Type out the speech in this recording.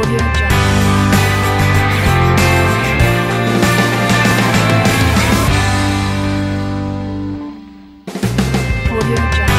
Audio Jungle. Audio Jungle.